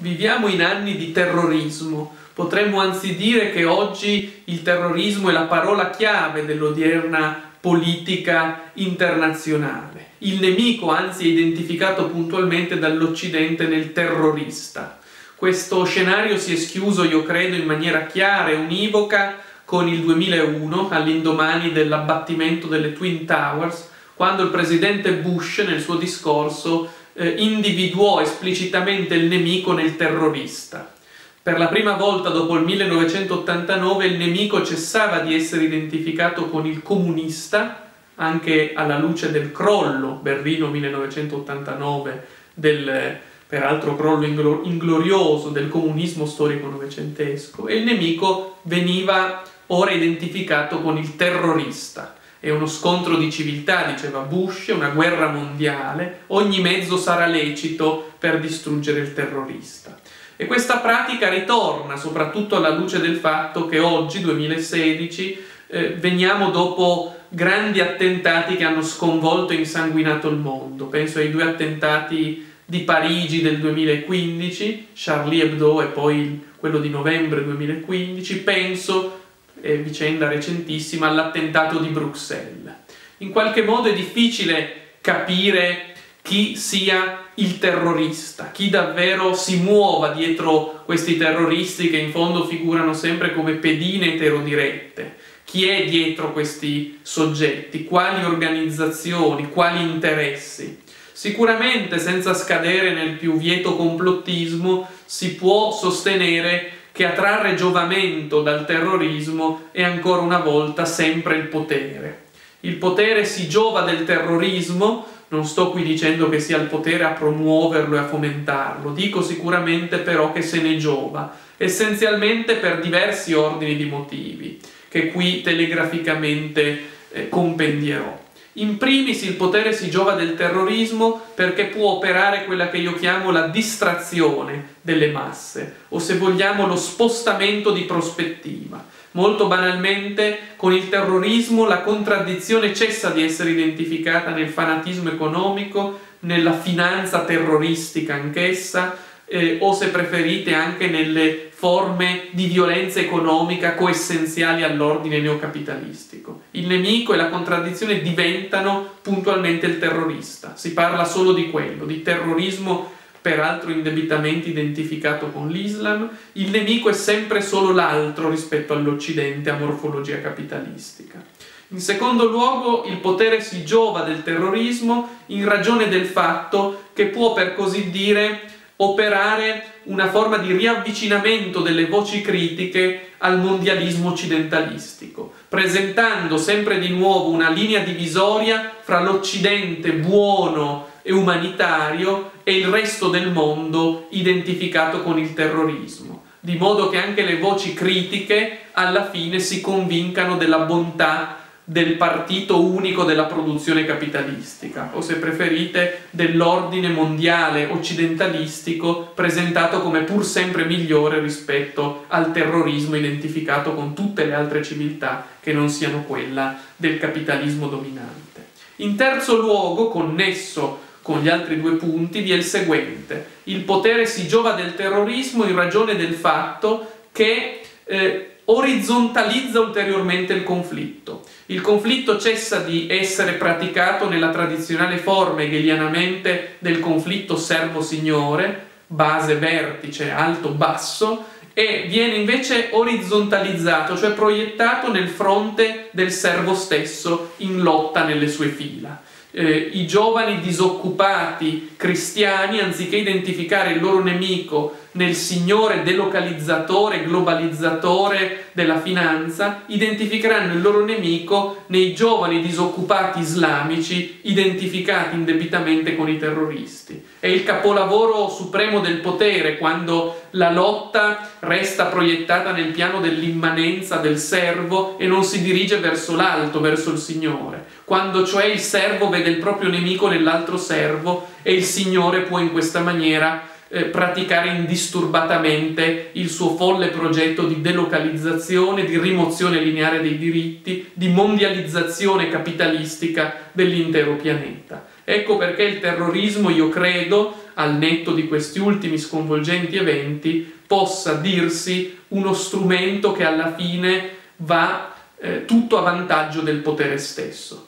Viviamo in anni di terrorismo. Potremmo anzi dire che oggi il terrorismo è la parola chiave dell'odierna politica internazionale. Il nemico anzi è identificato puntualmente dall'Occidente nel terrorista. Questo scenario si è schiuso, io credo, in maniera chiara e univoca con il 2001, all'indomani dell'abbattimento delle Twin Towers, quando il presidente Bush nel suo discorso eh, individuò esplicitamente il nemico nel terrorista. Per la prima volta dopo il 1989 il nemico cessava di essere identificato con il comunista, anche alla luce del crollo, Berlino 1989, del peraltro crollo inglorioso del comunismo storico novecentesco, e il nemico veniva ora identificato con il terrorista. È uno scontro di civiltà, diceva Bush, è una guerra mondiale, ogni mezzo sarà lecito per distruggere il terrorista. E questa pratica ritorna soprattutto alla luce del fatto che oggi, 2016, eh, veniamo dopo grandi attentati che hanno sconvolto e insanguinato il mondo. Penso ai due attentati di Parigi del 2015, Charlie Hebdo e poi quello di novembre 2015. Penso eh, vicenda recentissima, all'attentato di Bruxelles. In qualche modo è difficile capire chi sia il terrorista, chi davvero si muova dietro questi terroristi che in fondo figurano sempre come pedine eterodirette. Chi è dietro questi soggetti? Quali organizzazioni? Quali interessi? Sicuramente, senza scadere nel più vieto complottismo, si può sostenere che a trarre giovamento dal terrorismo è ancora una volta sempre il potere. Il potere si giova del terrorismo, non sto qui dicendo che sia il potere a promuoverlo e a fomentarlo, dico sicuramente però che se ne giova, essenzialmente per diversi ordini di motivi, che qui telegraficamente eh, compendierò. In primis il potere si giova del terrorismo perché può operare quella che io chiamo la distrazione delle masse, o se vogliamo lo spostamento di prospettiva. Molto banalmente, con il terrorismo la contraddizione cessa di essere identificata nel fanatismo economico, nella finanza terroristica anch'essa, eh, o se preferite anche nelle forme di violenza economica coessenziali all'ordine neocapitalistico. Il nemico e la contraddizione diventano puntualmente il terrorista. Si parla solo di quello, di terrorismo peraltro indebitamente identificato con l'Islam. Il nemico è sempre solo l'altro rispetto all'Occidente a morfologia capitalistica. In secondo luogo, il potere si giova del terrorismo in ragione del fatto che può, per così dire, operare una forma di riavvicinamento delle voci critiche al mondialismo occidentalistico, presentando sempre di nuovo una linea divisoria fra l'Occidente buono e umanitario e il resto del mondo identificato con il terrorismo, di modo che anche le voci critiche alla fine si convincano della bontà del partito unico della produzione capitalistica, o se preferite dell'ordine mondiale occidentalistico presentato come pur sempre migliore rispetto al terrorismo identificato con tutte le altre civiltà che non siano quella del capitalismo dominante. In terzo luogo, connesso con gli altri due punti, vi è il seguente. Il potere si giova del terrorismo in ragione del fatto che eh, orizzontalizza ulteriormente il conflitto. Il conflitto cessa di essere praticato nella tradizionale forma hegelianamente del conflitto servo-signore, base-vertice, alto-basso, e viene invece orizzontalizzato, cioè proiettato nel fronte del servo stesso in lotta nelle sue fila eh, i giovani disoccupati cristiani, anziché identificare il loro nemico nel signore delocalizzatore, globalizzatore della finanza, identificheranno il loro nemico nei giovani disoccupati islamici identificati indebitamente con i terroristi. È il capolavoro supremo del potere quando la lotta resta proiettata nel piano dell'immanenza del servo e non si dirige verso l'alto, verso il Signore. Quando cioè il servo vede il proprio nemico nell'altro servo e il Signore può in questa maniera eh, praticare indisturbatamente il suo folle progetto di delocalizzazione, di rimozione lineare dei diritti, di mondializzazione capitalistica dell'intero pianeta. Ecco perché il terrorismo, io credo, al netto di questi ultimi sconvolgenti eventi, possa dirsi uno strumento che alla fine va eh, tutto a vantaggio del potere stesso.